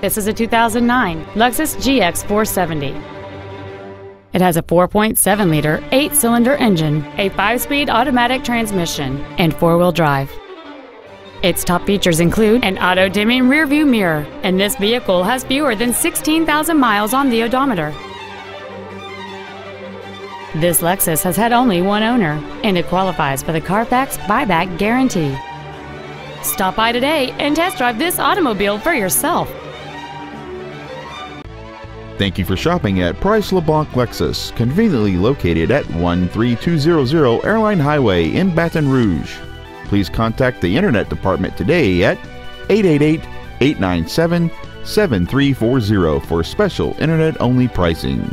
This is a 2009 Lexus GX 470. It has a 4.7 liter, 8 cylinder engine, a 5 speed automatic transmission, and 4 wheel drive. Its top features include an auto dimming rearview mirror, and this vehicle has fewer than 16,000 miles on the odometer. This Lexus has had only one owner, and it qualifies for the Carfax buyback guarantee. Stop by today and test drive this automobile for yourself. Thank you for shopping at Price LeBlanc Lexus, conveniently located at 13200 Airline Highway in Baton Rouge. Please contact the Internet Department today at 888 897 7340 for special Internet only pricing.